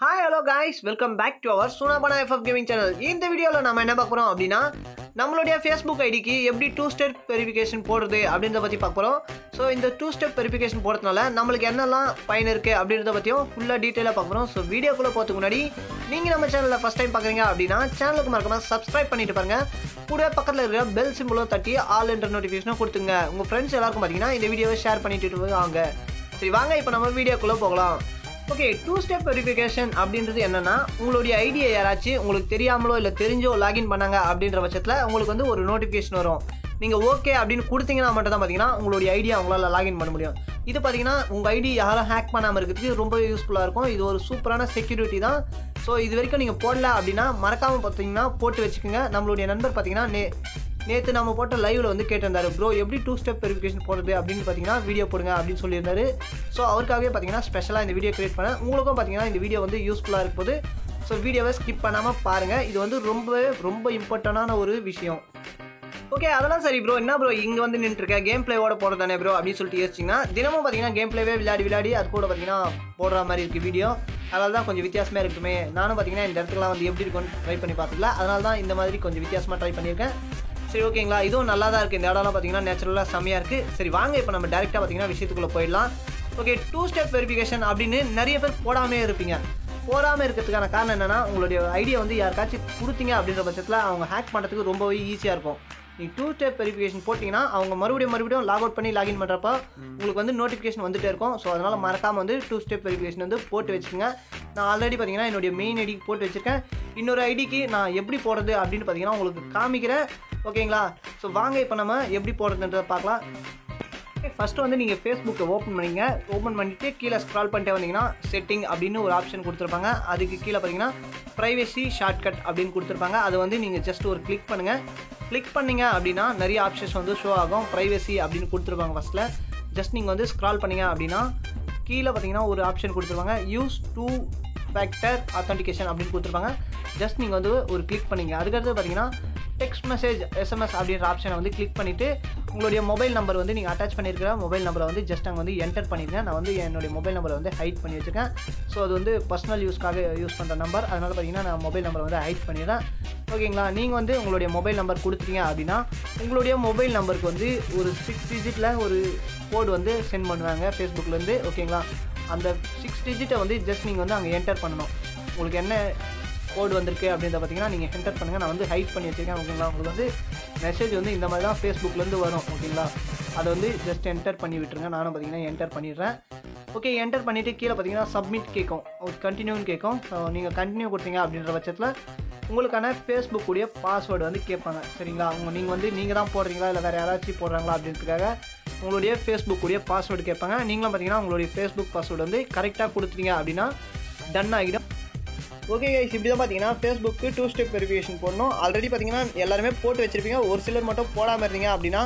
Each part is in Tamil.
Hi hello guys welcome back to our Sunapana FF gaming channel இந்த வீடியோவில் நம்ம என்ன பார்க்க போகிறோம் அப்படின்னா நம்மளுடைய ஃபேஸ்புக் ஐடிக்கு எப்படி டூ ஸ்டெப் வெரிஃபிகேஷன் போடுறது அப்படின்றத பற்றி பார்க்க போகிறோம் ஸோ இந்த டூ ஸ்டெப் வெரிஃபிகேஷன் போடுறதுனால நம்மளுக்கு என்னெல்லாம் பயன் இருக்குது அப்படின்றத பற்றியும் ஃபுல்லாக டீட்டெயிலாக பார்க்க போகிறோம் ஸோ வீடியோக்குள்ளே போகிறதுக்கு முன்னாடி நீங்கள் நம்ம சேனலில் ஃபஸ்ட் டைம் பார்க்குறீங்க அப்படின்னா சேனலுக்கு மறக்காமல் சப்ஸ்கிரைப் பண்ணிட்டு பாருங்க. கூட பக்கத்தில் இருக்கிற பெல் சிம்பிளும் தட்டி ஆல் என்ற நோட்டிஃபிகேஷனும் கொடுத்துங்க. உங்கள் ஃப்ரெண்ட்ஸ் எல்லாருக்கும் பார்த்தீங்கன்னா இந்த வீடியோவை ஷேர் பண்ணிட்டு வாங்க. சரி வாங்க இப்போ நம்ம வீடியோக்குள்ளே போகலாம். ஓகே டூ ஸ்டெப் வெரிஃபிகேஷன் அப்படின்றது என்னன்னா உங்களுடைய ஐடியை யாராச்சும் உங்களுக்கு தெரியாமலோ இல்லை தெரிஞ்சோ லாகின் பண்ணாங்க அப்படின்ற பட்சத்தில் உங்களுக்கு வந்து ஒரு நோட்டிஃபிகேஷன் வரும். நீங்கள் ஓகே அப்படின்னு கொடுத்தீங்கன்னா மட்டும் தான் பார்த்தீங்கன்னா உங்களுடைய ஐடியா உங்களால் லாகின் பண்ண முடியும். இது பார்த்தீங்கன்னா உங்கள் ஐடி யாரும் ஹேக் பண்ணாமல் இருக்கிறதுக்கு ரொம்ப யூஸ்ஃபுல்லாக இருக்கும். இது ஒரு சூப்பரான செக்யூரிட்டி தான். ஸோ இது வரைக்கும் நீங்கள் போடல அப்படின்னா மறக்காமல் பார்த்தீங்கன்னா போட்டு வச்சுக்கோங்க. நம்மளுடைய நண்பர் பார்த்தீங்கன்னா நே நேற்று நம்ம போட்ட லைவில் வந்து கேட்டிருந்தாரு ப்ரோ எப்படி டூ ஸ்டெப் வெரிஃபிகேஷன் போடுறது? அப்படின்னு பார்த்தீங்கன்னா வீடியோ போடுங்க அப்படின்னு சொல்லியிருந்தாரு. ஸோ அவருக்காகவே பார்த்தீங்கன்னா ஸ்பெஷலாக இந்த வீடியோ கிரியேட் பண்ணேன். உங்களுக்கும் பார்த்தீங்கன்னா இந்த வீடியோ வந்து யூஸ்ஃபுல்லாக இருக்கும் ஸோ வீடியோவை ஸ்கிப் பண்ணாமல் பாருங்கள் இது வந்து ரொம்ப ரொம்ப இம்பார்ட்டண்டான ஒரு விஷயம். ஓகே அதெல்லாம் சரி ப்ரோ என்ன ப்ரோ இங்கே வந்து நின்றுருக்க கேம் பிளேவோட போடுறது தானே ப்ரோ அப்படின்னு சொல்லிட்டு யோசிச்சிங்கன்னா தினமும் பார்த்தீங்கன்னா கேம் பிளேவே விளையாடி விளையாடி அது கூட பார்த்தீங்கன்னா போடுற மாதிரி இருக்குது வீடியோ அதனால தான் கொஞ்சம் வித்தியாசமாக இருக்குமே. நானும் பார்த்தீங்கன்னா இந்த இடத்துக்குலாம் வந்து எப்படி இருக்கும்னு ட்ரை பண்ணி பார்த்துக்கல. அதனால தான் இந்த மாதிரி கொஞ்சம் வித்தியாசமாக ட்ரை பண்ணியிருக்கேன். சரி ஓகேங்களா? இதுவும் நல்லா தான் இருக்குது இந்த இடம்லாம் பார்த்தீங்கன்னா நேச்சுரலாக செம்மையாக இருக்குது சரி வாங்க இப்போ நம்ம டேரெக்டாக பார்த்தீங்கன்னா விஷயத்துக்குள்ளே போயிடலாம். ஓகே டூ ஸ்டெப் வெரிஃபிகேஷன் அப்படின்னு நிறைய பேர் போடாமே இருப்பீங்க. போடாமல் இருக்கிறதுக்கான காரணம் என்னென்னா உங்களுடைய ஐடியா வந்து யாருக்காச்சும் கொடுத்தீங்க அப்படின்ற பட்சத்தில் அவங்க ஹேக் பண்ணுறதுக்கு ரொம்பவே ஈஸியாக இருக்கும். நீங்கள் டூ ஸ்டெப் வெரிஃபிகேஷன் போட்டிங்கன்னா அவங்க மறுபடியும் மறுபடியும் லாக் அவுட் பண்ணி லாகின் பண்ணுறப்ப உங்களுக்கு வந்து நோட்டிஃபிகேஷன் வந்துட்டே இருக்கும். ஸோ அதனால் மறக்காமல் வந்து டூ ஸ்டெப் வெரிஃபிகேஷன் வந்து போட்டு வச்சுக்கோங்க. நான் ஆல்ரெடி பார்த்தீங்கன்னா என்னுடைய மெயின் ஐடிக்கு போட்டு வச்சுருக்கேன். இன்னொரு ஐடிக்கு நான் எப்படி போடுறது அப்படின்னு பார்த்தீங்கன்னா உங்களுக்கு காமிக்கிறேன் ஓகேங்களா? ஸோ வாங்க இப்போ நம்ம எப்படி போடுறதுன்றதை பார்க்கலாம். ஃபஸ்ட்டு வந்து நீங்கள் ஃபேஸ்புக்கை ஓப்பன் பண்ணிங்க ஓப்பன் பண்ணிவிட்டு கீழே ஸ்க்ரால் பண்ணிட்டே வந்தீங்கன்னா செட்டிங் அப்படின்னு ஒரு ஆப்ஷன் கொடுத்துருப்பாங்க. அதுக்கு கீழே பார்த்தீங்கன்னா ப்ரைவசி ஷார்ட்கட் அப்படின்னு கொடுத்துருப்பாங்க. அதை வந்து நீங்கள் ஜஸ்ட் ஒரு கிளிக் பண்ணுங்கள் கிளிக் பண்ணிங்க அப்படின்னா நிறைய ஆப்ஷன்ஸ் வந்து ஷோ ஆகும். ப்ரைவசி அப்படின்னு கொடுத்துருப்பாங்க ஃபஸ்ட்டில் ஜஸ்ட் நீங்கள் வந்து ஸ்க்ரால் பண்ணிங்க அப்படின்னா கீழே பார்த்தீங்கன்னா ஒரு ஆப்ஷன் கொடுத்துருவாங்க யூஸ் டூ ஃபேக்டர் அத்தன்டிகேஷன் அப்படின்னு கொடுத்துருப்பாங்க. ஜஸ்ட் நீங்கள் வந்து ஒரு கிளிக் பண்ணீங்க. அதுக்கடுத்து பார்த்தீங்கன்னா டெக்ஸ்ட் மெசேஜ் எஸ்எம்எஸ் அப்படின்ற ஆப்ஷனை வந்து கிளிக் பண்ணிவிட்டு உங்களுடைய மொபைல் நம்பர் வந்து நீங்கள் அட்டாச் பண்ணியிருக்கிற மொபைல் நம்பரை வந்து ஜஸ்ட் அங்கே வந்து என்டர் பண்ணியிருக்கேன் நான் வந்து என்னுடைய மொபைல் நம்பரை வந்து ஹைட் பண்ணி வச்சுருக்கேன். ஸோ அது வந்து பர்சனல் யூஸ்க்காக யூஸ் பண்ணுற நம்பர் அதனால் பார்த்தீங்கன்னா நான் மொபைல் நம்பரை வந்து ஹைட் பண்ணிடுறேன். ஓகேங்களா நீங்கள் வந்து உங்களுடைய மொபைல் நம்பர் கொடுத்துட்டீங்க அப்படின்னா உங்களுடைய மொபைல் நம்பருக்கு வந்து ஒரு சிக்ஸ் டிஜிட்டில் ஒரு கோடு வந்து சென்ட் பண்ணுவாங்க ஃபேஸ்புக்லேருந்து ஓகேங்களா அந்த சிக்ஸ் டிஜிட்டை வந்து ஜஸ்ட் நீங்கள் வந்து அங்கே என்டர் பண்ணணும். உங்களுக்கு என்ன கோடு வந்திருக்கு அப்படின்றத பார்த்தீங்கன்னா நீங்கள் என்டர் பண்ணுங்கள் நான் வந்து ஹைட் பண்ணி வச்சுருக்கேன். ஓகேங்களா? உங்களுக்கு வந்து மெசேஜ் வந்து இந்த மாதிரி தான் ஃபேஸ்புக்லேருந்து வரும். ஓகேங்களா? அதை வந்து ஜஸ்ட் என்டர் பண்ணி விட்டுருங்க. நானும் பார்த்தீங்கன்னா என்டர் பண்ணிடுறேன். ஓகே என்டர் பண்ணிவிட்டு கீழே பார்த்தீங்கன்னா சப்மிட் கேட்கும். Oh, கண்டினியூன்னு கேட்கும். ஸோ நீங்கள் கண்டினியூ கொடுத்தீங்க அப்படின்ற பட்சத்தில் உங்களுக்கான ஃபேஸ்புக்குடைய பாஸ்வேர்டு வந்து கேட்பாங்க. சரிங்களா? அவங்க நீங்கள் வந்து நீங்கள் தான் போடுறீங்களா? இல்லை வேறு யாராச்சும் போடுறாங்களா அப்படின்றதுக்காக உங்களுடைய ஃபேஸ்புக்குடைய பாஸ்வேர்டு கேட்பாங்க. நீங்களும் பார்த்தீங்கன்னா உங்களுடைய ஃபேஸ்புக் பாஸ்வேர்டு வந்து கரெக்டாக கொடுத்துட்டீங்க அப்படின்னா டன் ஆகிடும். ஓகே கைஸ் இப்படி தான் பார்த்தீங்கன்னா ஃபேஸ்புக்கு டூ ஸ்டெப் வெரிஃபிகேஷன் போடணும். ஆல்ரெடி பார்த்தீங்கன்னா எல்லாருமே போட்டு வச்சிருப்பீங்க. ஒரு சிலர் மட்டும் போடாமல் இருந்தீங்க அப்படின்னா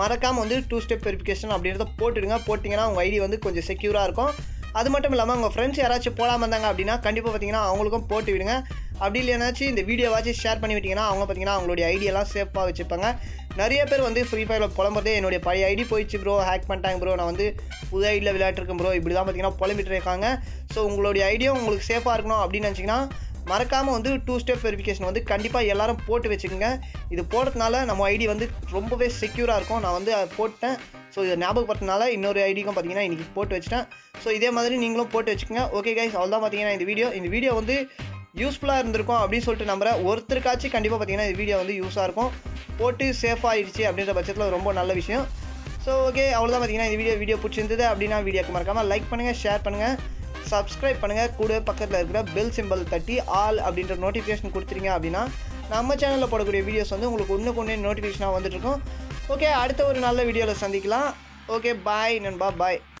மறக்காமல் வந்து டூ ஸ்டெப் வெரிஃபிகேஷன் அப்படின்றத போட்டுடுங்க. போட்டிங்கன்னா உங்கள் ஐடி வந்து கொஞ்சம் செக்யூராக இருக்கும். அது மட்டும் இல்லாமல் உங்கள் ஃப்ரெண்ட்ஸ் யாராச்சும் போடாமல் இருந்தாங்க அப்படின்னா கண்டிப்பாக பார்த்தீங்கன்னா அவங்களுக்கும் போட்டு விடுங்க. அப்படி இல்லைனாச்சும் இந்த வீடியோவாச்சும் ஷேர் பண்ணி விட்டிங்கன்னா அவங்க பார்த்தீங்கன்னா அவங்களுடைய ஐடியெல்லாம் சேஃபாக வச்சுப்பாங்க. நிறைய பேர் வந்து ஃப்ரீ ஃபயரில் புலம்புறதே என்னுடைய பழைய ஐடி போயிடுச்சு ப்ரோ ஹேக் பண்ணிட்டாங்க ப்ரோ நான் வந்து புது ஐடியில் விளையாட்டுருக்கேன் ப்ரோ இப்படி தான் பார்த்தீங்கன்னா புலம்பிட்டு இருக்காங்க. ஸோ உங்களுடைய ஐடியா உங்களுக்கு சேஃபாக இருக்கணும் அப்படின்னு நினச்சிங்கன்னா மறக்காமல் வந்து டூ ஸ்டெப் வெரிஃபிகேஷன் வந்து கண்டிப்பாக எல்லாரும் போட்டு வச்சுக்கோங்க. இது போடுறதுனால நம்ம ஐடி வந்து ரொம்பவே செக்யூராக இருக்கும். நான் வந்து அதை போட்டேன். ஸோ இதை ஞாபகப்படுத்தினால இன்னொரு ஐடிக்கும் பார்த்தீங்கன்னா இன்றைக்கி போட்டு வச்சிட்டேன். ஸோ இதே மாதிரி நீங்களும் போட்டு வச்சுக்கோங்க. ஓகே கைஸ் அவ்வளோதான் பார்த்தீங்கன்னா இந்த வீடியோ இந்த வீடியோ வந்து யூஸ்ஃபுல்லாக இருந்திருக்கும் அப்படின்னு சொல்லிட்டு நம்புகிறேன் ஒருத்தருக்காச்சும் கண்டிப்பாக பார்த்தீங்கன்னா இந்த வீடியோ வந்து யூஸாக இருக்கும். போட்டு சேஃப் ஆயிடுச்சு அப்படின்ற பட்சத்தில் ரொம்ப நல்ல விஷயம். ஸோ ஓகே அவ்வளோதான் பார்த்தீங்கன்னா இந்த வீடியோ வீடியோ பிடிச்சிருந்தது அப்படின்னா வீடியோக்கு மறக்காமல் லைக் பண்ணுங்கள் ஷேர் பண்ணுங்கள் சப்ஸ்கிரைப் பண்ணுங்கள் கூட பக்கத்தில் இருக்கிற பெல் சிம்பிள் தட்டி ஆல் அப்படின்ற நோட்டிஃபிகேஷன் கொடுத்துருங்க அப்படின்னா நம்ம சேனலில் போடக்கூடிய வீடியோஸ் வந்து உங்களுக்கு ஒன்றுக்கு ஒன்று நோட்டிஃபிகேஷனாக வந்துட்டுருக்கும் ஓகே அடுத்த ஒரு நல்ல வீடியோவில் சந்திக்கலாம். ஓகே பாய் நண்பா பாய்